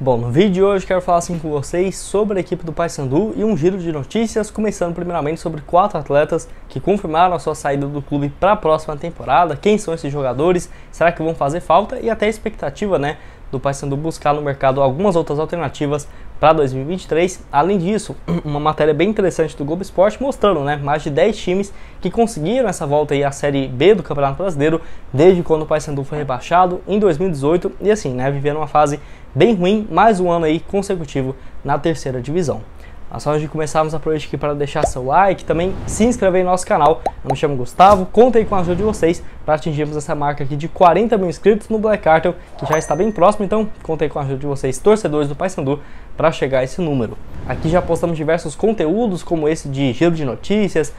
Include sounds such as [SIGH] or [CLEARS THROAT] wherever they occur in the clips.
Bom, no vídeo de hoje quero falar assim com vocês sobre a equipe do Paysandu e um giro de notícias, começando primeiramente sobre quatro atletas que confirmaram a sua saída do clube para a próxima temporada, quem são esses jogadores, será que vão fazer falta e até a expectativa, né, do Paysandu buscar no mercado algumas outras alternativas para 2023. Além disso, [CLEARS THROAT] uma matéria bem interessante do Globo Esporte mostrando né, mais de 10 times que conseguiram essa volta aí à Série B do Campeonato Brasileiro desde quando o Paysandu foi rebaixado em 2018 e assim, né, vivendo uma fase bem ruim, mais um ano aí consecutivo na terceira divisão. Mas só antes de começarmos, aproveite aqui para deixar seu like, também se inscrever no nosso canal. Eu me chamo Gustavo, contem com a ajuda de vocês para atingirmos essa marca aqui de 40 mil inscritos no Black Cartel, que já está bem próximo, então contem com a ajuda de vocês, torcedores do Paysandu, para chegar a esse número. Aqui já postamos diversos conteúdos, como esse de giro de notícias,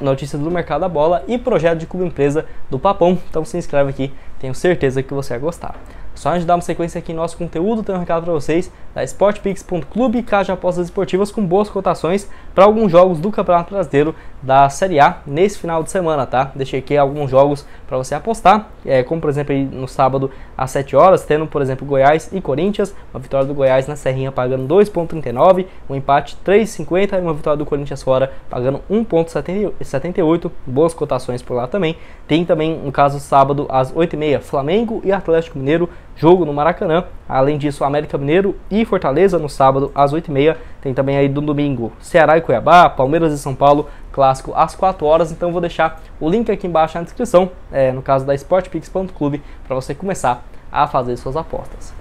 notícias do mercado da bola e projeto de clube empresa do Papão, então se inscreve aqui, tenho certeza que você vai gostar. Só antes de dar uma sequência aqui em nosso conteúdo, tem um recado para vocês da SportPix.clube, casa apostas esportivas com boas cotações para alguns jogos do Campeonato Brasileiro da Série A nesse final de semana, tá? Deixei aqui alguns jogos para você apostar, é, como por exemplo no sábado às 7 horas, tendo por exemplo Goiás e Corinthians, uma vitória do Goiás na Serrinha pagando 2.39, um empate 3.50 e uma vitória do Corinthians fora pagando 1.78, boas cotações por lá também. Tem também no caso sábado às 8h30 Flamengo e Atlético Mineiro jogo no Maracanã. Além disso, América Mineiro e Fortaleza no sábado às 8h30. Tem também aí do domingo Ceará e Cuiabá, Palmeiras e São Paulo, clássico às 4 horas. Então vou deixar o link aqui embaixo na descrição, é, no caso da sportpix.clube, para você começar a fazer suas apostas.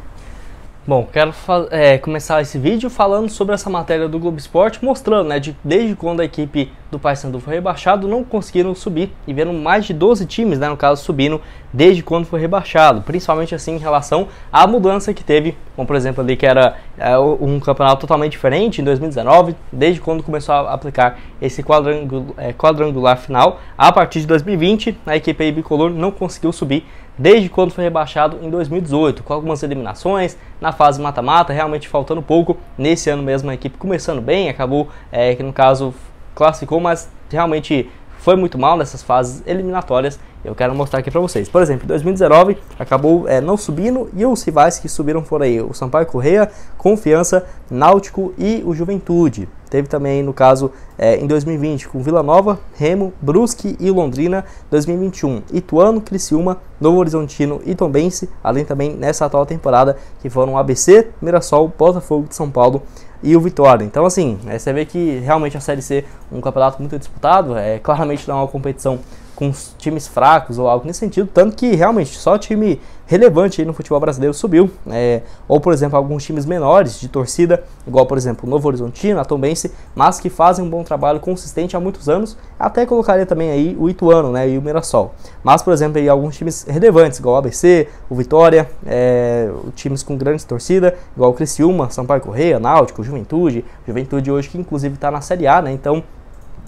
Bom, quero é, começar esse vídeo falando sobre essa matéria do Globo Esporte, mostrando, né, de, desde quando a equipe do Paysandu foi rebaixado, não conseguiram subir, e vendo mais de 12 times, né, no caso, subindo desde quando foi rebaixado, principalmente assim em relação à mudança que teve, como por exemplo ali que era é, um campeonato totalmente diferente em 2019, desde quando começou a aplicar esse quadrangular, é, quadrangular final, a partir de 2020, a equipe aí bicolor não conseguiu subir desde quando foi rebaixado em 2018, com algumas eliminações na fase mata-mata, realmente faltando pouco. Nesse ano mesmo a equipe começando bem, acabou é, que no caso classificou, mas realmente foi muito mal nessas fases eliminatórias. Eu quero mostrar aqui para vocês. Por exemplo, em 2019 acabou é, não subindo e os rivais que subiram foram aí o Sampaio Correia, Confiança, Náutico e o Juventude. Teve também, no caso, é, em 2020, com Vila Nova, Remo, Brusque e Londrina. 2021, Ituano, Criciúma, Novo Horizontino e Tombense. Além também, nessa atual temporada, que foram ABC, Mirassol, Botafogo de São Paulo e o Vitória. Então, assim, é, você vê que realmente a Série C um campeonato muito disputado. É, claramente não é uma competição com times fracos ou algo nesse sentido, tanto que realmente só time relevante no futebol brasileiro subiu, é, ou por exemplo alguns times menores de torcida, igual por exemplo o Novo Horizontino, a Tombense, mas que fazem um bom trabalho consistente há muitos anos, até colocaria também aí o Ituano né, e o Mirassol, mas por exemplo aí alguns times relevantes, igual o ABC, o Vitória, é, times com grande torcida, igual o Criciúma, Sampaio Correia, Náutico, Juventude, Juventude hoje que inclusive está na Série A, né, então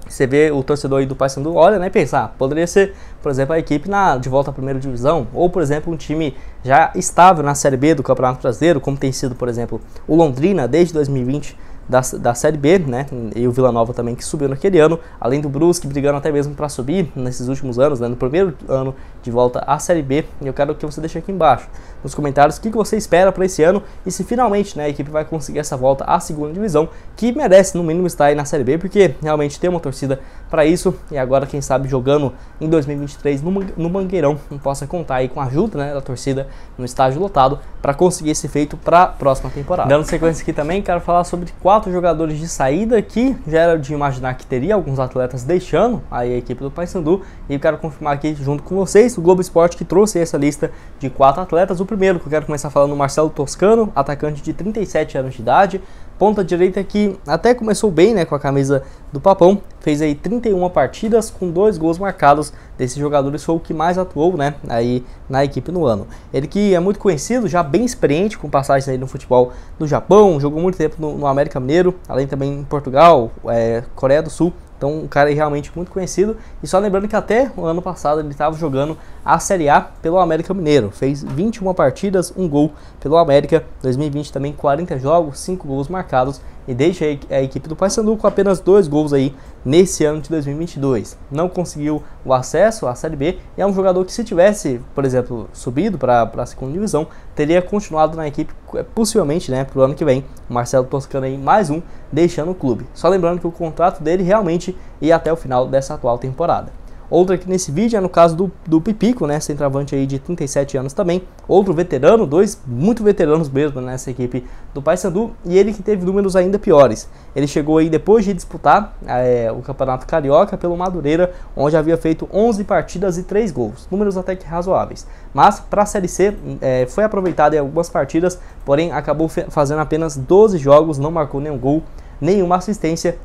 você vê o torcedor aí do Paysandu olha né, e pensa, ah, poderia ser, por exemplo, a equipe na, de volta à primeira divisão, ou por exemplo, um time já estável na Série B do Campeonato Brasileiro, como tem sido, por exemplo, o Londrina desde 2020 da, da Série B, né? E o Vila Nova também que subiu naquele ano, além do Brusque brigando até mesmo para subir nesses últimos anos, né? No primeiro ano de volta à Série B. E eu quero que você deixe aqui embaixo nos comentários o que, que você espera para esse ano e se finalmente né, a equipe vai conseguir essa volta à segunda divisão, que merece no mínimo estar aí na Série B, porque realmente tem uma torcida para isso. E agora, quem sabe, jogando em 2023 no, no Mangueirão, possa contar aí com a ajuda né, da torcida no estádio lotado para conseguir esse feito para a próxima temporada. Dando sequência aqui também, quero falar sobre quatro quatro jogadores de saída que já era de imaginar que teria alguns atletas deixando aí a equipe do Paysandu e eu quero confirmar aqui junto com vocês o Globo Esporte que trouxe essa lista de quatro atletas. O primeiro que eu quero começar falando, Marcelo Toscano, atacante de 37 anos de idade, ponta direita que até começou bem, né, com a camisa do Papão, fez aí 31 partidas com dois gols marcados. Desses jogadores foi o que mais atuou, né, aí na equipe no ano. Ele que é muito conhecido, já bem experiente com passagens aí no futebol do Japão, jogou muito tempo no, no América Mineiro, além também em Portugal, é, Coreia do Sul. Então, um cara realmente muito conhecido. E só lembrando que até o ano passado ele estava jogando a Série A pelo América Mineiro. Fez 21 partidas, um gol pelo América. 2020 também 40 jogos, 5 gols marcados. E deixa a equipe do Paysandu com apenas dois gols aí nesse ano de 2022. Não conseguiu o acesso à Série B e é um jogador que se tivesse, por exemplo, subido para a segunda divisão, teria continuado na equipe é, possivelmente, né, para o ano que vem. O Marcelo Toscano aí mais um deixando o clube. Só lembrando que o contrato dele realmente ia até o final dessa atual temporada. Outra aqui nesse vídeo é no caso do, do Pipico, né, centroavante aí de 37 anos também. Outro veterano, dois muito veteranos mesmo nessa equipe do Paysandu. E ele que teve números ainda piores. Ele chegou aí depois de disputar é, o Campeonato Carioca pelo Madureira, onde havia feito 11 partidas e 3 gols. Números até que razoáveis. Mas para a Série C é, foi aproveitado em algumas partidas, porém acabou fazendo apenas 12 jogos, não marcou nenhum gol, nenhuma assistência.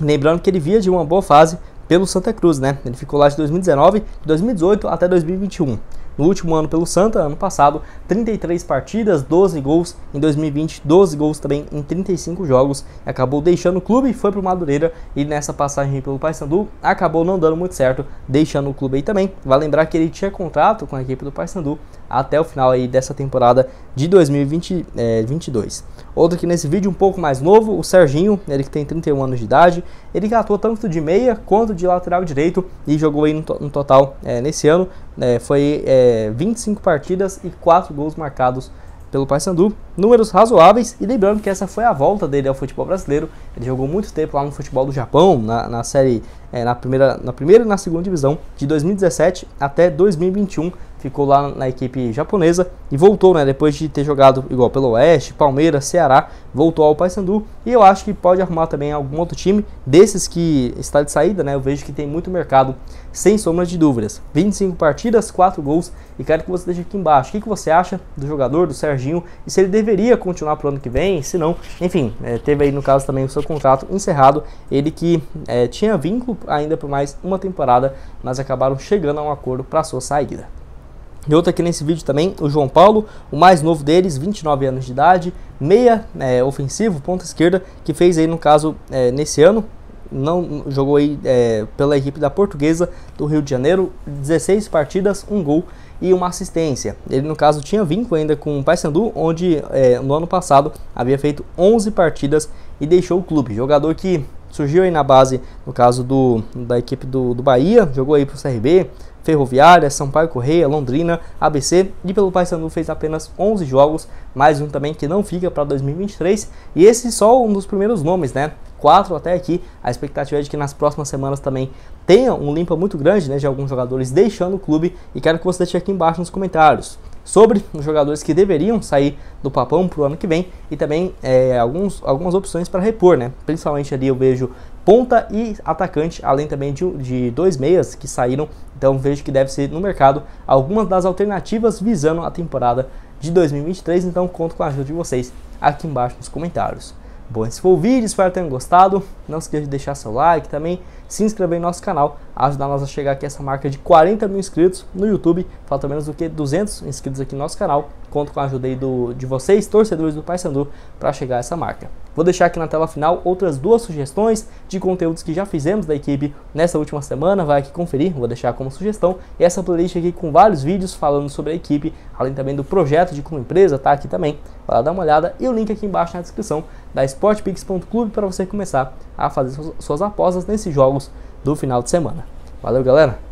Lembrando que ele via de uma boa fase pelo Santa Cruz, né? Ele ficou lá de 2019, de 2018 até 2021. No último ano pelo Santa, ano passado, 33 partidas, 12 gols. Em 2020, 12 gols também em 35 jogos. Acabou deixando o clube, foi para o Madureira e nessa passagem pelo Paysandu acabou não dando muito certo, deixando o clube aí também. Vai lembrar que ele tinha contrato com a equipe do Paysandu até o final aí dessa temporada de 2022. É, Outro aqui nesse vídeo um pouco mais novo, o Serginho, ele que tem 31 anos de idade, ele atua tanto de meia quanto de lateral direito e jogou aí no, to no total é, nesse ano, é, foi é, 25 partidas e 4 gols marcados pelo Paysandu, números razoáveis e lembrando que essa foi a volta dele ao futebol brasileiro. Ele jogou muito tempo lá no futebol do Japão, na, na série é, na primeira, na primeira e na segunda divisão de 2017 até 2021 ficou lá na equipe japonesa e voltou, né, depois de ter jogado igual pelo Oeste, Palmeiras, Ceará, voltou ao Paysandu e eu acho que pode arrumar também algum outro time desses que está de saída, né? Eu vejo que tem muito mercado, sem sombras de dúvidas. 25 partidas, 4 gols e quero que você deixe aqui embaixo. O que, que você acha do jogador, do Serginho e se ele deveria continuar para o ano que vem, se não, enfim, é, teve aí no caso também o seu contrato encerrado, ele que é, tinha vínculo ainda por mais uma temporada, mas acabaram chegando a um acordo para sua saída. E outro aqui nesse vídeo também, o João Paulo, o mais novo deles, 29 anos de idade, meia é, ofensivo, ponta esquerda, que fez aí no caso é, nesse ano, não jogou aí é, pela equipe da Portuguesa do Rio de Janeiro, 16 partidas, um gol e uma assistência. Ele no caso tinha vínculo ainda com o Paysandu, onde é, no ano passado havia feito 11 partidas e deixou o clube. Jogador que surgiu aí na base, no caso do, da equipe do, do Bahia, jogou aí para o CRB, Ferroviária, Sampaio Correia, Londrina, ABC e pelo Paysandu fez apenas 11 jogos, mais um também que não fica para 2023 e esse só um dos primeiros nomes, né? Quatro até aqui. A expectativa é de que nas próximas semanas também tenha um limpa muito grande, né, de alguns jogadores deixando o clube e quero que você deixe aqui embaixo nos comentários sobre os jogadores que deveriam sair do papão para o ano que vem e também é, alguns, algumas opções para repor, né? Principalmente ali eu vejo ponta e atacante, além também de, de dois meias que saíram. Então vejo que deve ser no mercado algumas das alternativas visando a temporada de 2023. Então conto com a ajuda de vocês aqui embaixo nos comentários. Bom, esse foi o vídeo, espero que tenham gostado. Não esqueça de deixar seu like também, se inscrever em nosso canal, ajudar nós a chegar aqui a essa marca de 40 mil inscritos no YouTube. Falta menos do que 200 inscritos aqui no nosso canal. Conto com a ajuda aí do, de vocês, torcedores do Paysandu, para chegar a essa marca. Vou deixar aqui na tela final outras duas sugestões de conteúdos que já fizemos da equipe nessa última semana. Vai aqui conferir, vou deixar como sugestão. E essa playlist aqui com vários vídeos falando sobre a equipe, além também do projeto de como empresa, tá aqui também. Vai lá dar uma olhada e o link aqui embaixo na descrição da sportpix.clube para você começar a fazer suas apostas nesses jogos do final de semana. Valeu, galera!